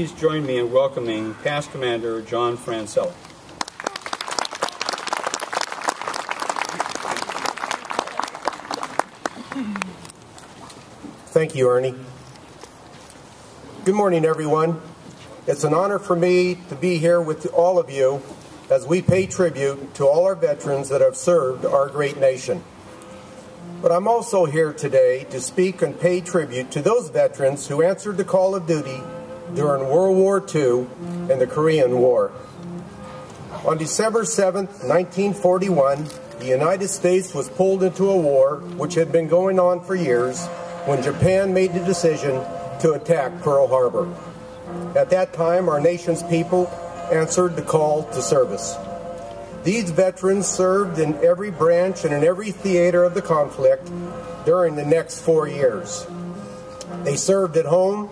Please join me in welcoming Past Commander John Francella. Thank you, Ernie. Good morning, everyone. It's an honor for me to be here with all of you as we pay tribute to all our veterans that have served our great nation. But I'm also here today to speak and pay tribute to those veterans who answered the call of duty during World War II and the Korean War. On December 7, 1941, the United States was pulled into a war which had been going on for years when Japan made the decision to attack Pearl Harbor. At that time, our nation's people answered the call to service. These veterans served in every branch and in every theater of the conflict during the next four years. They served at home,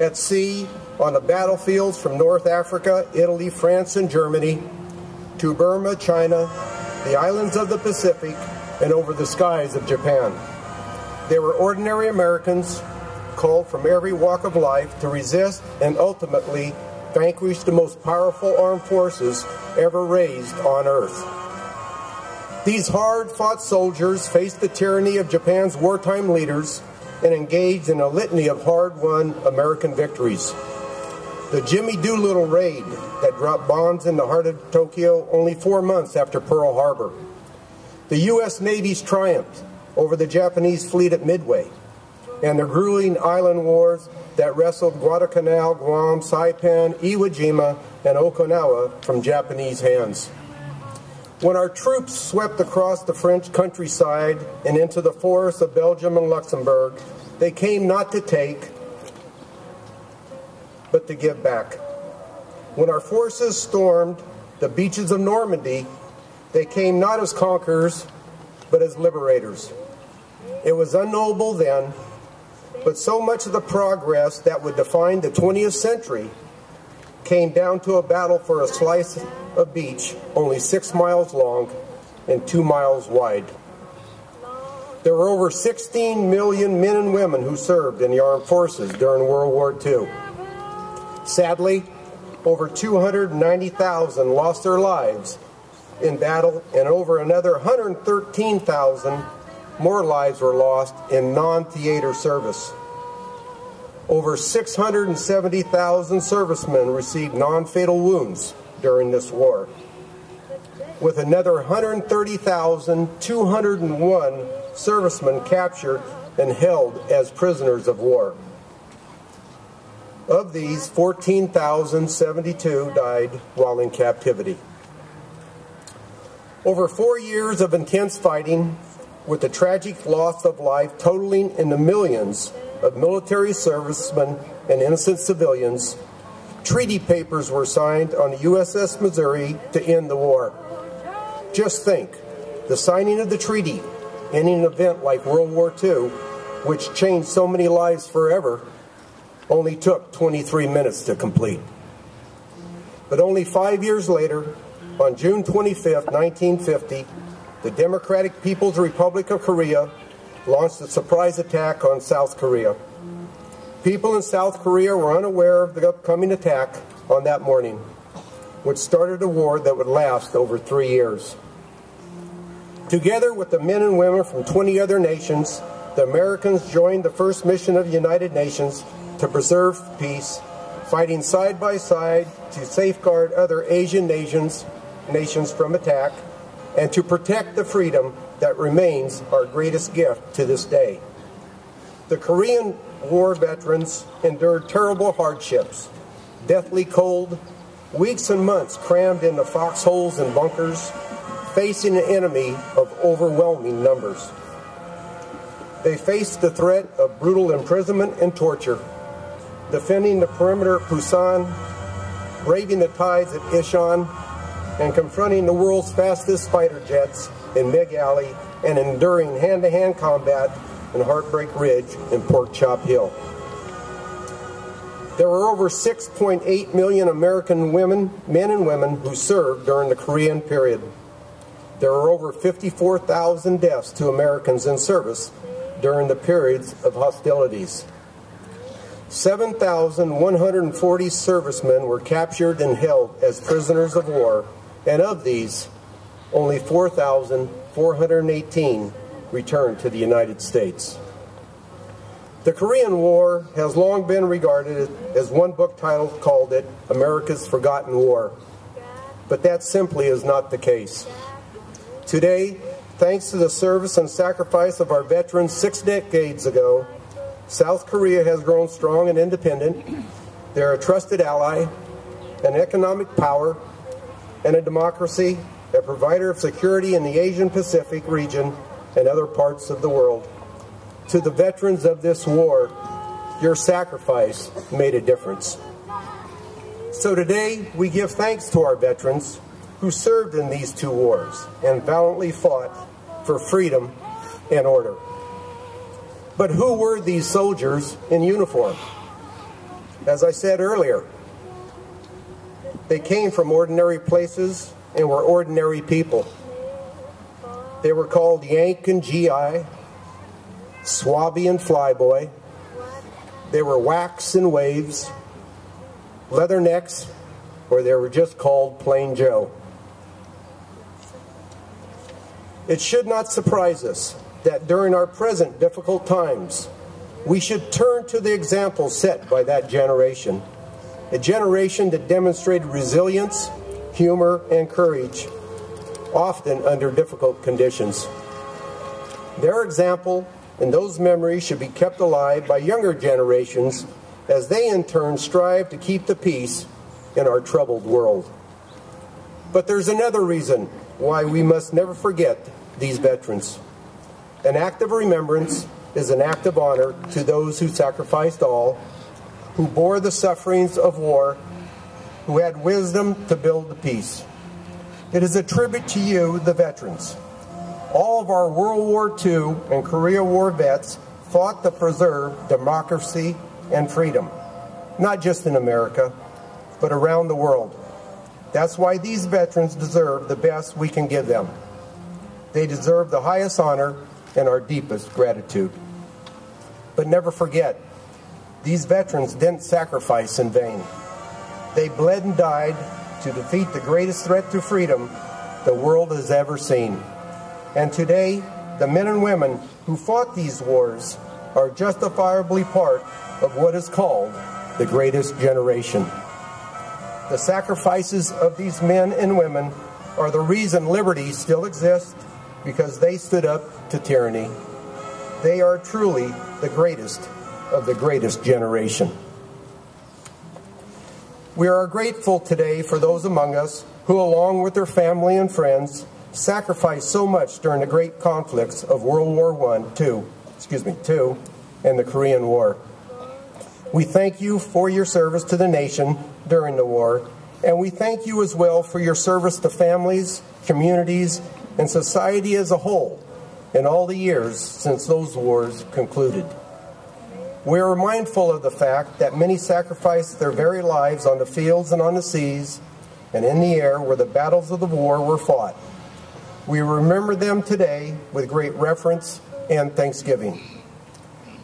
at sea, on the battlefields from North Africa, Italy, France, and Germany, to Burma, China, the islands of the Pacific, and over the skies of Japan. They were ordinary Americans called from every walk of life to resist and ultimately vanquish the most powerful armed forces ever raised on earth. These hard-fought soldiers faced the tyranny of Japan's wartime leaders and engaged in a litany of hard-won American victories. The Jimmy Doolittle raid that dropped bombs in the heart of Tokyo only four months after Pearl Harbor. The U.S. Navy's triumph over the Japanese fleet at Midway and the grueling island wars that wrestled Guadalcanal, Guam, Saipan, Iwo Jima, and Okinawa from Japanese hands. When our troops swept across the French countryside and into the forests of Belgium and Luxembourg, they came not to take, but to give back. When our forces stormed the beaches of Normandy, they came not as conquerors, but as liberators. It was unknowable then, but so much of the progress that would define the 20th century came down to a battle for a slice of beach only six miles long and two miles wide. There were over 16 million men and women who served in the armed forces during World War II. Sadly, over 290,000 lost their lives in battle and over another 113,000 more lives were lost in non-theater service. Over 670,000 servicemen received non-fatal wounds during this war, with another 130,201 servicemen captured and held as prisoners of war. Of these, 14,072 died while in captivity. Over four years of intense fighting, with the tragic loss of life totaling in the millions of military servicemen and innocent civilians, treaty papers were signed on the USS Missouri to end the war. Just think, the signing of the treaty, ending an event like World War II, which changed so many lives forever, only took 23 minutes to complete. But only five years later, on June 25, 1950, the Democratic People's Republic of Korea launched a surprise attack on South Korea. People in South Korea were unaware of the upcoming attack on that morning, which started a war that would last over three years. Together with the men and women from 20 other nations, the Americans joined the first mission of the United Nations to preserve peace, fighting side by side to safeguard other Asian nations, nations from attack, and to protect the freedom that remains our greatest gift to this day. The Korean War veterans endured terrible hardships, deathly cold, weeks and months crammed into foxholes and bunkers, facing an enemy of overwhelming numbers. They faced the threat of brutal imprisonment and torture, defending the perimeter at Pusan, braving the tides at Inchon, and confronting the world's fastest fighter jets in MiG Alley and enduring hand-to-hand -hand combat in Heartbreak Ridge and Pork Chop Hill. There were over 6.8 million American women, men and women who served during the Korean period. There were over 54,000 deaths to Americans in service during the periods of hostilities. 7,140 servicemen were captured and held as prisoners of war, and of these, only 4,418 returned to the United States. The Korean War has long been regarded as one book title called it America's Forgotten War. But that simply is not the case. Today, thanks to the service and sacrifice of our veterans six decades ago, South Korea has grown strong and independent. They're a trusted ally, an economic power, and a democracy, a provider of security in the Asian Pacific region and other parts of the world. To the veterans of this war, your sacrifice made a difference. So today, we give thanks to our veterans who served in these two wars and valiantly fought for freedom and order. But who were these soldiers in uniform? As I said earlier, they came from ordinary places and were ordinary people. They were called Yank and GI, Swabby and Flyboy. They were WACs and Waves, Leathernecks, or they were just called Plain Joe. It should not surprise us that during our present difficult times, we should turn to the example set by that generation, a generation that demonstrated resilience, humor, and courage, often under difficult conditions. Their example and those memories should be kept alive by younger generations as they in turn strive to keep the peace in our troubled world. But there's another reason why we must never forget these veterans. An act of remembrance is an act of honor to those who sacrificed all, who bore the sufferings of war, who had wisdom to build the peace. It is a tribute to you, the veterans. All of our World War II and Korea War vets fought to preserve democracy and freedom, not just in America, but around the world. That's why these veterans deserve the best we can give them. They deserve the highest honor and our deepest gratitude. But never forget, these veterans didn't sacrifice in vain. They bled and died to defeat the greatest threat to freedom the world has ever seen. And today, the men and women who fought these wars are justifiably part of what is called the greatest generation. The sacrifices of these men and women are the reason liberty still exists because they stood up to tyranny. They are truly the greatest of the greatest generation. We are grateful today for those among us who, along with their family and friends, sacrificed so much during the great conflicts of World War I, II, excuse me, II, and the Korean War. We thank you for your service to the nation during the war, and we thank you as well for your service to families, communities, and society as a whole in all the years since those wars concluded. We are mindful of the fact that many sacrificed their very lives on the fields and on the seas and in the air where the battles of the war were fought. We remember them today with great reverence and thanksgiving.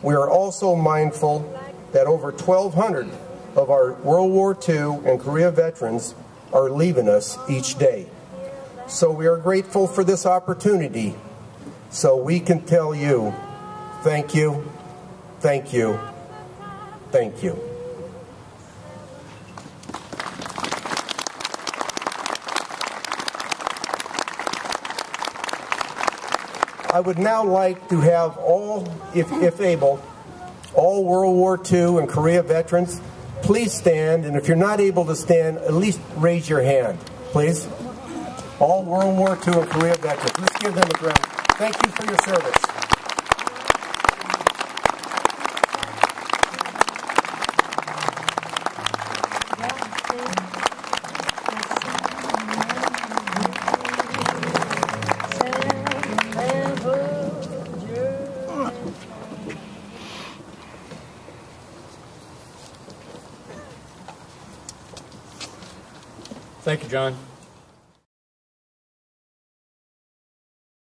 We are also mindful that over 1,200 of our World War II and Korea veterans are leaving us each day. So we are grateful for this opportunity so we can tell you thank you, thank you, thank you. I would now like to have all, if, if able, all World War II and Korea veterans, please stand. And if you're not able to stand, at least raise your hand, please all World War II and Korea veterans. Let's give them a round. Thank you for your service. Thank you, John.